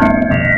Música